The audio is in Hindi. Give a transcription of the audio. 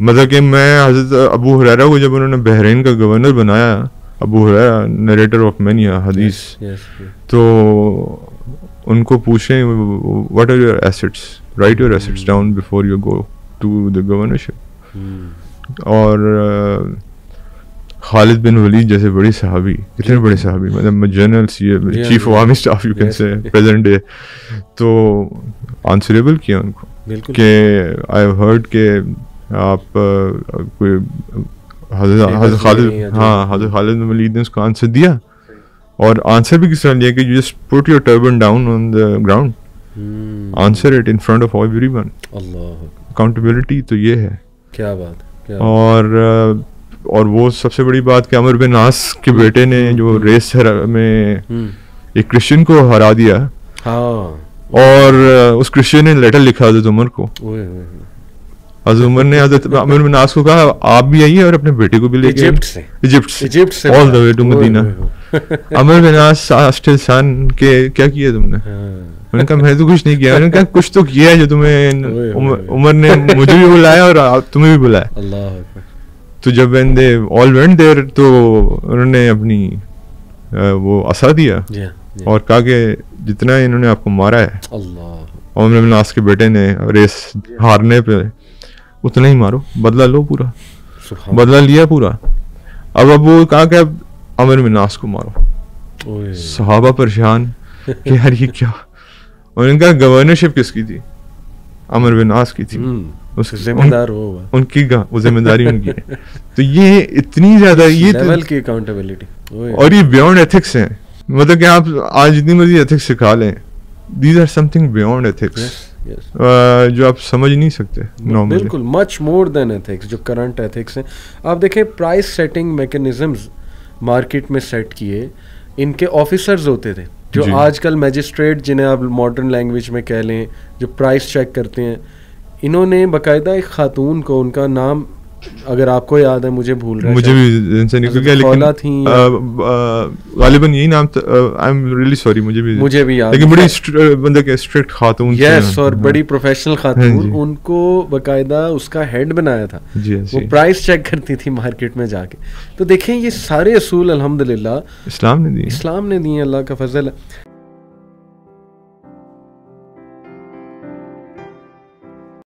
मतलब कि मैं हज़रत अबू हुरैरा को जब उन्होंने बहरीन का गवर्नर बनाया Abu Hurairah narrator of many hadith. तो उनको पूछें what are your assets write your assets down before you go to the governorship. और खालिद बिन वलीद जैसे बड़े सहाबी इतने बड़े सहाबी मतलब general Yeah, chief of army staff you can say present day तो आंसरेबल किया उनको कि आई हर्ड के आप कोई हज़रत खालिद लिए हाँ हज़रत खालिद वलीद ने उसको आंसर दिया। और आंसर भी किस तरह लिया कि you just put your turban down on the ground. Answer it in front of everyone Allah. Accountability तो ये है। क्या बात क्या और और वो सबसे बड़ी बात कि अमर बिन आस के बेटे ने जो रेस में हम्म। एक क्रिश्चियन को हरा दिया। हाँ। और उस क्रिश्चियन ने लेटर लिखा हज़रत उमर को। हज़रत उमर ने हज़रत अमर बिन आस को कहा आप भी आइए और अपने बेटे को भी लेके इजिप्ट से। इजिप्ट से। इजिप्ट से to ओए, Medina. ओए, ओए। अमर बिन आस आस्टिल सन के क्या किया तुमने? हाँ, मैंने कहा मैं तो कुछ नहीं किया। मैंने कहा कुछ तो किया है जो तुम्हें उमर, ने मुझे भी बुलाया और तुम्हें भी बुलाया। अल्लाह तो जब when they all went there तो उन्होंने अपनी वो असा दिया हाँ, और कहा कि जितना इन्होंने आपको मारा है। अल्लाह उमर बिन आस के बेटे ने रेस हारने पे उतना ही मारो बदला लो पूरा। बदला लिया पूरा। अब अब वो कहा कि अब अमर बिन आस को मारो। सहाबा परेशान कि यार ये क्या? और इनका गवर्नरशिप किसकी थी? अमर आस की थी। हम्म, उस- जिम्मेदार हो हुआ। उनकी वो ज़िम्मेदारी उनकी है। तो ये इतनी ज़्यादा ये तो- लेवल की अकाउंटेबिलिटी और ये बियॉन्ड एथिक्स हैं। मतलब कि आप आज जितनी मर्ज़ी एथिक्स सिखा लें। These are something beyond ethics yes जो आप समझ नहीं सकते नॉर्मली बिल्कुल मच मोर देन एथिक्स जो करंट एथिक्स हैं। आप देखें प्राइस सेटिंग मैकेनिज्म्स मार्केट में सेट किए इनके ऑफिसर्स होते थे जो आजकल मैजिस्ट्रेट जिन्हें आप मॉडर्न लैंग्वेज में कह लें जो प्राइस चेक करते हैं इन्होंने बकायदा एक खातून को उनका नाम अगर आपको याद है मुझे भूल रहा मुझे भी इनसे हज़रत गया लेकिन थी। गालिबन यही नाम आई एम रियली सॉरी मुझे भी मुझे भी याद लेकिन बड़ी बंदे के स्ट्रिक्ट खातून यस और हाँ। बड़ी प्रोफेशनल हाँ खातून उनको बकायदा उसका हेड बनाया था। हाँ, वो प्राइस चेक करती थी मार्केट में जाके। तो देखें ये सारे असूल अल्हम्दुलिल्लाह इस्लाम ने दी इस्लाम ने दिए अल्लाह का फजल है।